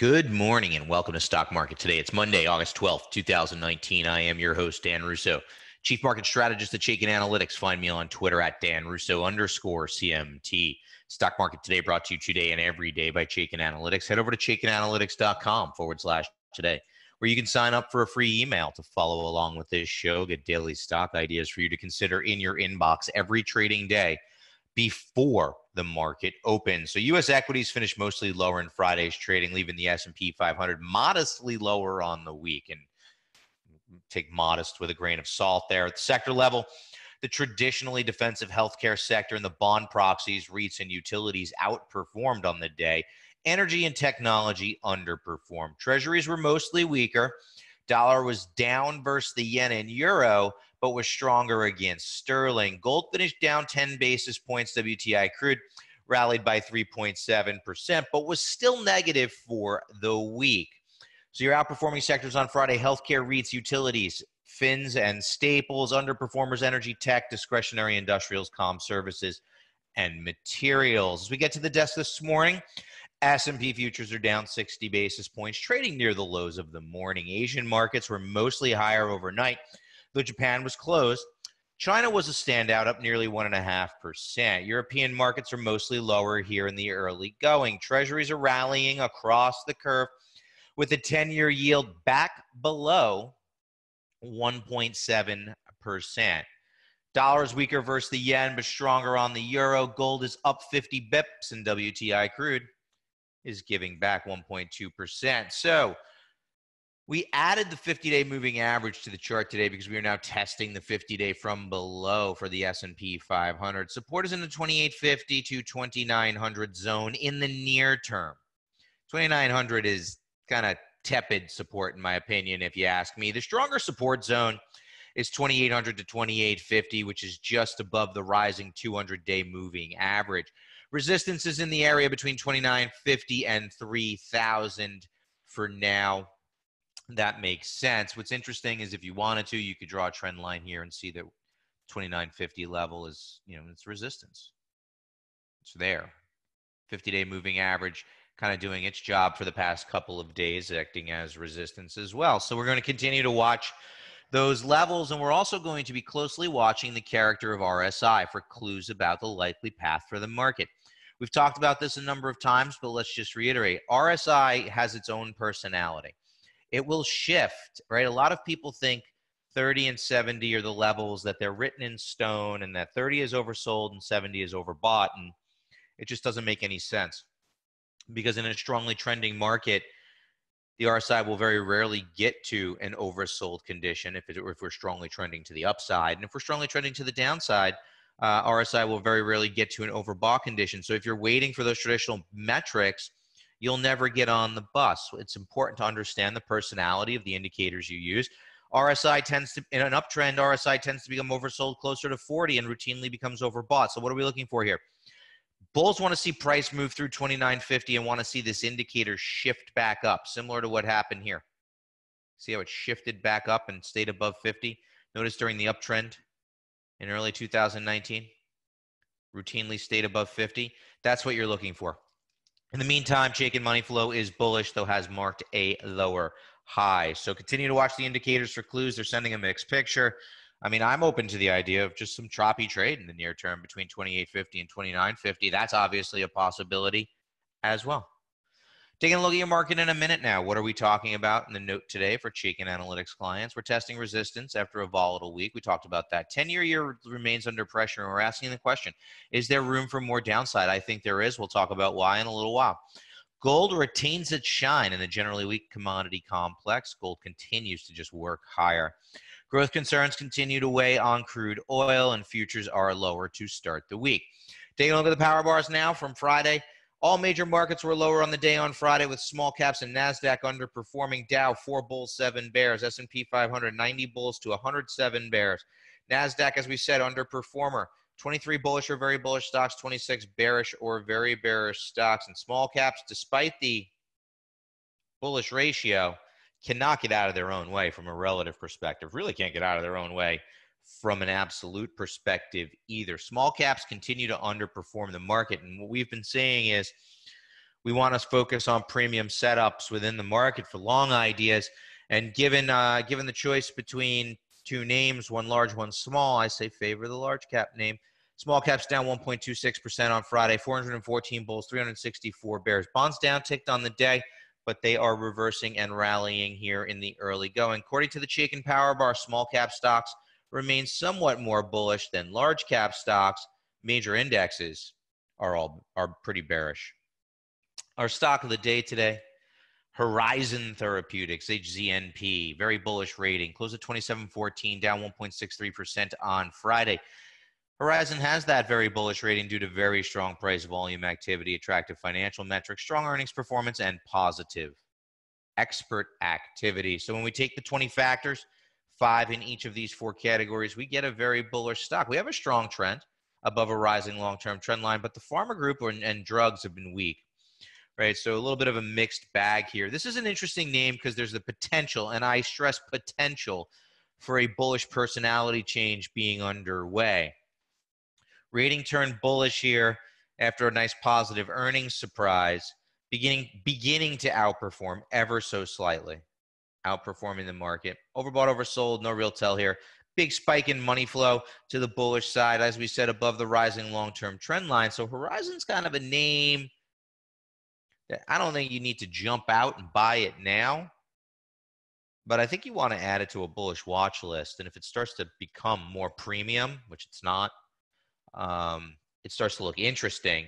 Good morning and welcome to Stock Market Today. It's Monday, August 12th, 2019. I am your host, Dan Russo, Chief Market Strategist at Chaikin Analytics. Find me on Twitter at Dan Russo underscore CMT. Stock Market Today brought to you today and every day by Chaikin Analytics. Head over to chaikinanalytics.com forward slash today, where you can sign up for a free email to follow along with this show, get daily stock ideas for you to consider in your inbox every trading day before the market opens. So U.S. equities finished mostly lower in Friday's trading, leaving the S&P 500 modestly lower on the week. And take modest with a grain of salt there. At the sector level, the traditionally defensive healthcare sector and the bond proxies, REITs, and utilities outperformed on the day. Energy and technology underperformed. Treasuries were mostly weaker. Dollar was down versus the yen and euro, but was stronger against sterling. Gold finished down 10 basis points. WTI crude rallied by 3.7%, but was still negative for the week. So your outperforming sectors on Friday healthcare, REITs, utilities, fins and staples, underperformers, energy tech, discretionary industrials, com services, and materials. As we get to the desk this morning, S&P futures are down 60 basis points, trading near the lows of the morning. Asian markets were mostly higher overnight though Japan was closed. China was a standout, up nearly 1.5%. European markets are mostly lower here in the early going. Treasuries are rallying across the curve with the 10 year yield back below 1.7%. Dollar's weaker versus the yen, but stronger on the euro. Gold is up 50 bips, and WTI crude is giving back 1.2%. So, we added the 50-day moving average to the chart today because we are now testing the 50-day from below for the S&P 500. Support is in the 2850 to 2900 zone in the near term. 2900 is kind of tepid support in my opinion if you ask me. The stronger support zone is 2800 to 2850 which is just above the rising 200-day moving average. Resistance is in the area between 2950 and 3000 for now that makes sense. What's interesting is if you wanted to, you could draw a trend line here and see that 2950 level is, you know, it's resistance. It's there. 50 day moving average kind of doing its job for the past couple of days, acting as resistance as well. So we're going to continue to watch those levels, and we're also going to be closely watching the character of RSI for clues about the likely path for the market. We've talked about this a number of times, but let's just reiterate RSI has its own personality it will shift, right? A lot of people think 30 and 70 are the levels that they're written in stone and that 30 is oversold and 70 is overbought. And it just doesn't make any sense because in a strongly trending market, the RSI will very rarely get to an oversold condition if, it, if we're strongly trending to the upside. And if we're strongly trending to the downside, uh, RSI will very rarely get to an overbought condition. So if you're waiting for those traditional metrics, you'll never get on the bus. It's important to understand the personality of the indicators you use. RSI tends to, in an uptrend, RSI tends to become oversold closer to 40 and routinely becomes overbought. So, what are we looking for here? Bulls want to see price move through 29.50 and want to see this indicator shift back up, similar to what happened here. See how it shifted back up and stayed above 50? Notice during the uptrend in early 2019, routinely stayed above 50. That's what you're looking for. In the meantime, Chaikin Money Flow is bullish, though has marked a lower high. So continue to watch the indicators for clues. They're sending a mixed picture. I mean, I'm open to the idea of just some choppy trade in the near term between 2850 and 2950. That's obviously a possibility as well. Taking a look at your market in a minute now. What are we talking about in the note today for Chaikin Analytics clients? We're testing resistance after a volatile week. We talked about that. 10 year year remains under pressure, and we're asking the question is there room for more downside? I think there is. We'll talk about why in a little while. Gold retains its shine in the generally weak commodity complex. Gold continues to just work higher. Growth concerns continue to weigh on crude oil, and futures are lower to start the week. Taking a look at the power bars now from Friday. All major markets were lower on the day on Friday, with small caps and Nasdaq underperforming. Dow four bulls, seven bears. S&P 500 90 bulls to 107 bears. Nasdaq, as we said, underperformer. 23 bullish or very bullish stocks, 26 bearish or very bearish stocks, and small caps, despite the bullish ratio, cannot get out of their own way from a relative perspective. Really can't get out of their own way from an absolute perspective either. Small caps continue to underperform the market. And what we've been saying is we want to focus on premium setups within the market for long ideas. And given uh, given the choice between two names, one large, one small, I say favor the large cap name. Small caps down 1.26% on Friday, 414 bulls, 364 bears. Bonds down ticked on the day, but they are reversing and rallying here in the early going. According to the Chaikin Power Bar, small cap stocks remain somewhat more bullish than large cap stocks. Major indexes are all are pretty bearish. Our stock of the day today, Horizon Therapeutics, HZNP, very bullish rating, closed at 27.14, down 1.63% on Friday. Horizon has that very bullish rating due to very strong price volume activity, attractive financial metrics, strong earnings performance, and positive expert activity. So when we take the 20 factors, five in each of these four categories, we get a very bullish stock. We have a strong trend above a rising long term trend line, but the pharma group and, and drugs have been weak. Right, so a little bit of a mixed bag here. This is an interesting name because there's the potential, and I stress potential, for a bullish personality change being underway. Rating turned bullish here after a nice positive earnings surprise, beginning beginning to outperform ever so slightly, outperforming the market. Overbought, oversold, no real tell here. Big spike in money flow to the bullish side, as we said, above the rising long-term trend line. So Horizon's kind of a name that I don't think you need to jump out and buy it now. But I think you want to add it to a bullish watch list. And if it starts to become more premium, which it's not, um, it starts to look interesting.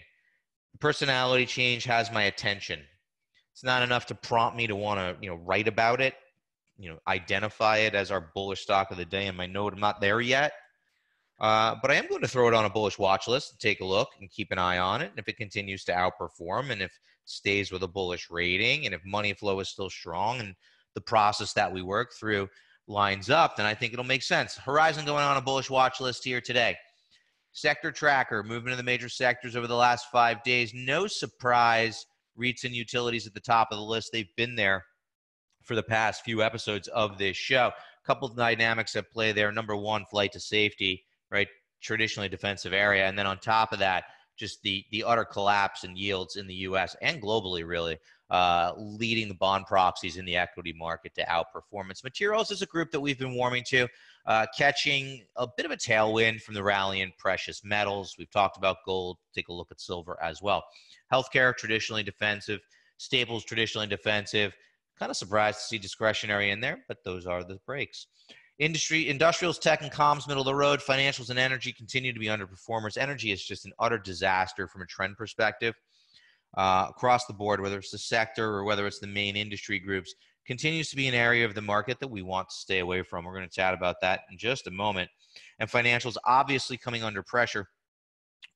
Personality change has my attention. It's not enough to prompt me to want to, you know, write about it, you know, identify it as our bullish stock of the day in my note. I'm not there yet. Uh, but I am going to throw it on a bullish watch list and take a look and keep an eye on it. And if it continues to outperform and if stays with a bullish rating and if money flow is still strong and the process that we work through lines up, then I think it'll make sense. Horizon going on a bullish watch list here today. Sector tracker, movement of the major sectors over the last five days. No surprise, REITs and utilities at the top of the list. They've been there for the past few episodes of this show. A couple of dynamics at play there. Number one, flight to safety, right? Traditionally defensive area. And then on top of that, just the the utter collapse in yields in the U.S. and globally, really, uh, leading the bond proxies in the equity market to outperformance. Materials is a group that we've been warming to, uh, catching a bit of a tailwind from the rally in precious metals. We've talked about gold. Take a look at silver as well. Healthcare traditionally defensive, staples traditionally defensive. Kind of surprised to see discretionary in there, but those are the breaks. Industry, industrials, tech, and comms, middle of the road. Financials and energy continue to be underperformers. Energy is just an utter disaster from a trend perspective uh, across the board, whether it's the sector or whether it's the main industry groups. Continues to be an area of the market that we want to stay away from. We're going to chat about that in just a moment. And financials obviously coming under pressure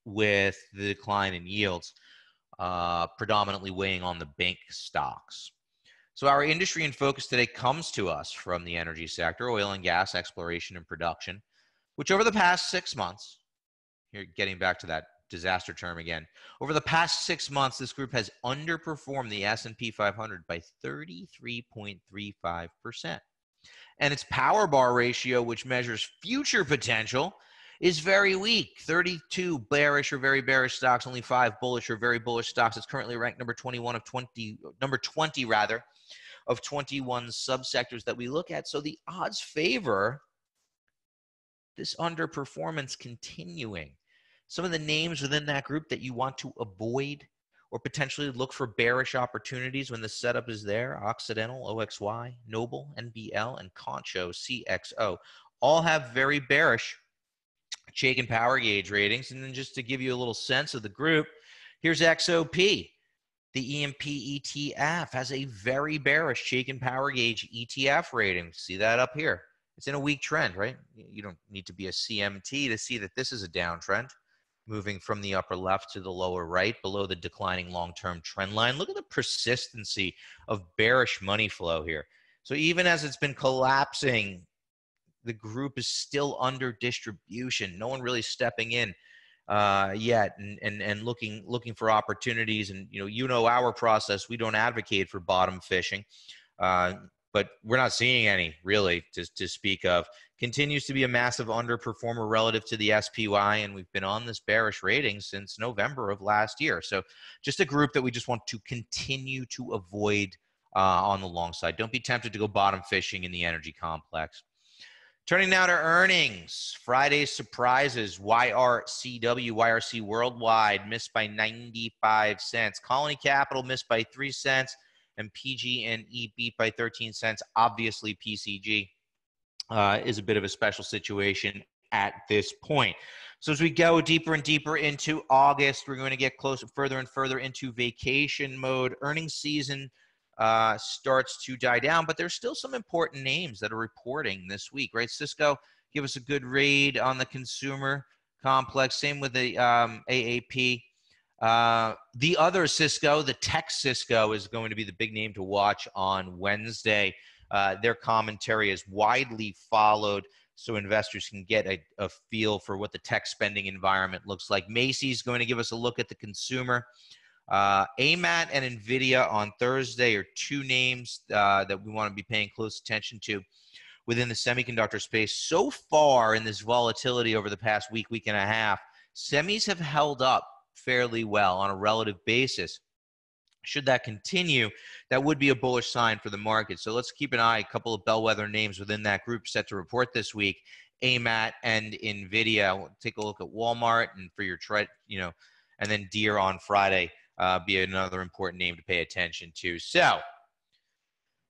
with the decline in yields, uh, predominantly weighing on the bank stocks. So, our industry in focus today comes to us from the energy sector, oil and gas exploration and production, which over the past six months, here getting back to that disaster term again, over the past six months, this group has underperformed the S&P 500 by 33.35%. And its power bar ratio, which measures future potential, is very weak. 32 bearish or very bearish stocks, only five bullish or very bullish stocks. It's currently ranked number 21 of 20, number 20 rather, of 21 subsectors that we look at. So the odds favor this underperformance continuing. Some of the names within that group that you want to avoid or potentially look for bearish opportunities when the setup is there Occidental, OXY, Noble, NBL, and Concho, CXO all have very bearish Chaikin Power Gauge ratings. And then just to give you a little sense of the group, here's XOP. The E&P ETF has a very bearish Chaikin Power Gauge ETF rating. See that up here. It's in a weak trend, right? You don't need to be a CMT to see that this is a downtrend, moving from the upper left to the lower right below the declining long-term trend line. Look at the persistency of bearish money flow here. So even as it's been collapsing, the group is still under distribution. No one really stepping in uh, yet and, and, and looking looking for opportunities. And you know, you know our process. We don't advocate for bottom fishing, uh, but we're not seeing any really to, to speak of. continues to be a massive underperformer relative to the SPY, and we've been on this bearish rating since November of last year. So, just a group that we just want to continue to avoid uh, on the long side. Don't be tempted to go bottom fishing in the energy complex. Turning now to earnings, Friday's surprises. YRCW, YRC Worldwide missed by 95 cents. Colony Capital missed by 3 cents. And PG&E beat by 13 cents. Obviously, PCG uh, is a bit of a special situation at this point. So as we go deeper and deeper into August, we're going to get closer, further and further into vacation mode. Earnings season uh, starts to die down, but there's still some important names that are reporting this week, right? Sysco, give us a good read on the consumer complex. Same with the um, AAP. Uh, the other Cisco, the tech Cisco, is going to be the big name to watch on Wednesday. Uh, their commentary is widely followed so investors can get a, a, feel for what the tech spending environment looks like. Macy's going to give us a look at the consumer. Uh, AMAT and NVIDIA on Thursday are two names uh, that we want to be paying close attention to within the semiconductor space. So far in this volatility over the past week, week and a half, semis have held up fairly well on a relative basis. Should that continue, that would be a bullish sign for the market. So let's keep an eye. A couple of bellwether names within that group set to report this week: AMAT and Nvidia. We'll take a look at Walmart and for your you know, and then Deere on Friday uh, be another important name to pay attention to. So,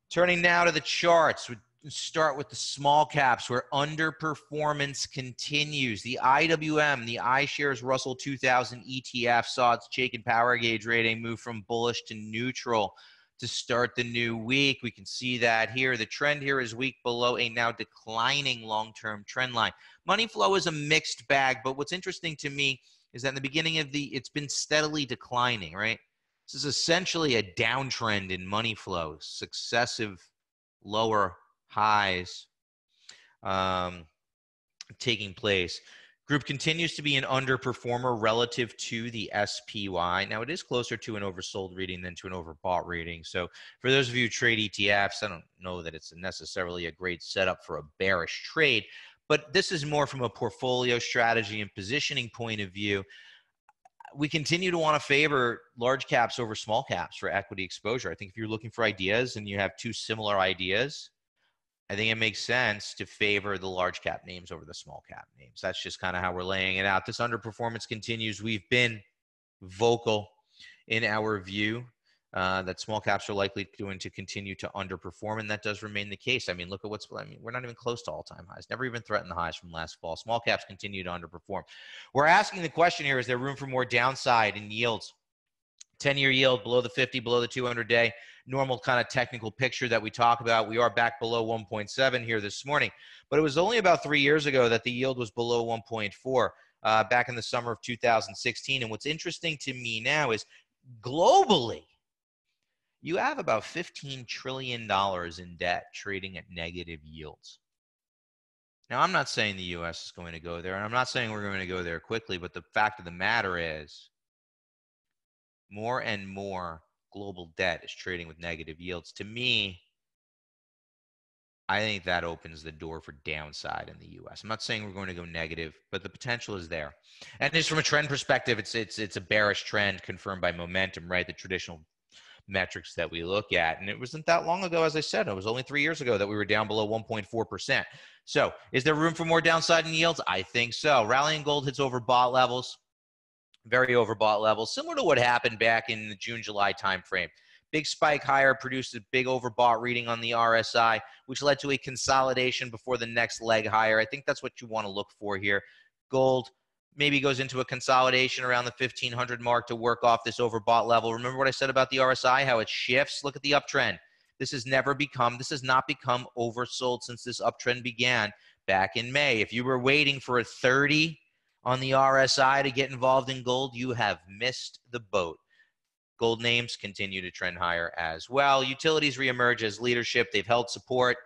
turning now to the charts, we start with the small caps where underperformance continues. The IWM, the iShares Russell 2000 ETF, saw its Chaikin Power Gauge rating move from bullish to neutral to start the new week. We can see that here. The trend here is weak below a now declining long term trend line. Money flow is a mixed bag, but what's interesting to me is that in the beginning of the it's been steadily declining, right? This is essentially a downtrend in money flow, successive lower highs um, taking place. Group continues to be an underperformer relative to the SPY. Now, it is closer to an oversold reading than to an overbought reading. So, for those of you who trade ETFs, I don't know that it's necessarily a great setup for a bearish trade, but this is more from a portfolio strategy and positioning point of view. We continue to want to favor large caps over small caps for equity exposure. I think if you're looking for ideas and you have two similar ideas, I think it makes sense to favor the large cap names over the small cap names. That's just kind of how we're laying it out. This underperformance continues. We've been vocal in our view uh, that small caps are likely going to continue to underperform, and that does remain the case. I mean, look at what's. I mean, we're not even close to all-time highs. Never even threatened the highs from last fall. Small caps continue to underperform. We're asking the question here: Is there room for more downside in yields? 10-year yield below the 50, below the 200-day. Normal kind of technical picture that we talk about. We are back below 1.7 here this morning, but it was only about three years ago that the yield was below 1.4. Uh, back in the summer of 2016. And what's interesting to me now is globally, you have about $15 trillion in debt trading at negative yields. Now, I'm not saying the US is going to go there, and I'm not saying we're going to go there quickly, but the fact of the matter is, more and more global debt is trading with negative yields. To me, I think that opens the door for downside in the US. I'm not saying we're going to go negative, but the potential is there. And just from a trend perspective, it's it's it's a bearish trend confirmed by momentum, right? The traditional metrics that we look at. And it wasn't that long ago, as I said, it was only three years ago that we were down below 1.4%. So is there room for more downside in yields? I think so. Rallying gold hits overbought levels, very overbought levels, similar to what happened back in the June, July timeframe. Big spike higher produced a big overbought reading on the RSI, which led to a consolidation before the next leg higher. I think that's what you want to look for here. Gold maybe goes into a consolidation around the 1500 mark to work off this overbought level. Remember what I said about the RSI, how it shifts? Look at the uptrend. This has never become, this has not become oversold since this uptrend began back in May. If you were waiting for a 30 on the RSI to get involved in gold, you have missed the boat. Gold names continue to trend higher as well. Utilities reemerge as leadership. They've held support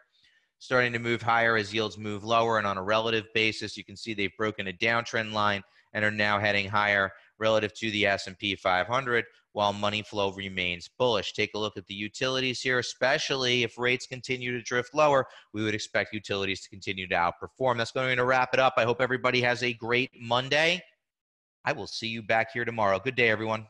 starting to move higher as yields move lower. And on a relative basis, you can see they've broken a downtrend line and are now heading higher relative to the S&P 500 while money flow remains bullish. Take a look at the utilities here, especially if rates continue to drift lower. We would expect utilities to continue to outperform. That's going to wrap it up. I hope everybody has a great Monday. I will see you back here tomorrow. Good day, everyone.